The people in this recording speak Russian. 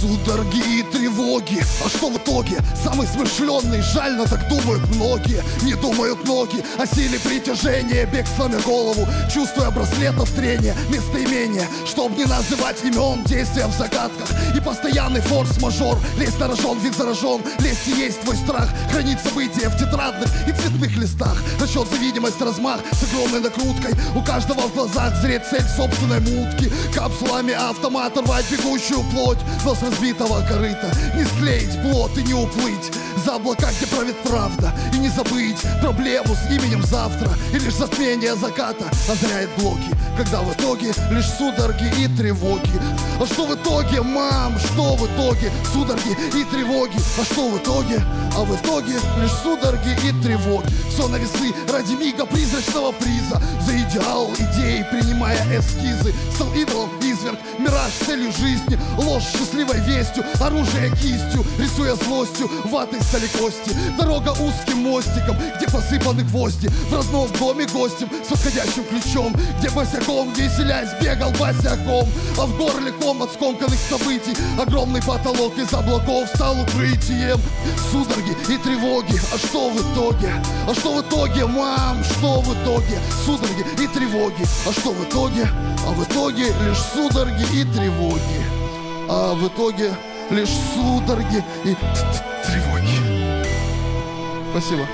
Судороги и тревоги. А что в итоге? Самый смышленный, жально так думают многие. Не думают ноги о силе притяжения. Бег сломя голову, чувствуя браслетов трения. Местоимение, чтоб не называть имен. Действия в загадках и постоянный форс-мажор. Лезь на рожон, вид заражен, лезь и есть твой страх. Хранить события в тетрадных и цветных листах. Расчет за видимость, размах с огромной накруткой. У каждого в глазах зреть цель собственной мутки. Капсулами автомата рвать бегущую плоть. Но разбитого корыта. Не склеить плод и не уплыть. За облака, где правит правда. И не забыть проблему с именем завтра. И лишь затмение заката озряет блоки. Когда в итоге лишь судороги и тревоги. А что в итоге, мам, что в итоге? Судороги и тревоги. А что в итоге? А в итоге лишь судороги и тревоги. Все на весы ради мига призрачного приза. За идеал идеи, принимая эскизы. Стал идолом изверг, мираж целью жизни Ложь счастливой вестью, оружие кистью Рисуя злостью, ватой стали кости Дорога узким мостиком, где посыпаны гвозди В родном доме гостем с подходящим ключом Где босяком, веселясь, бегал босяком А в горле ком от скомканных событий Огромный потолок из облаков стал укрытием Судороги и тревоги, а что в итоге? А что в итоге, мам, что в итоге? Судороги и тревоги, а что в итоге? А в итоге лишь судороги и тревоги А в итоге лишь судороги и тревоги Спасибо.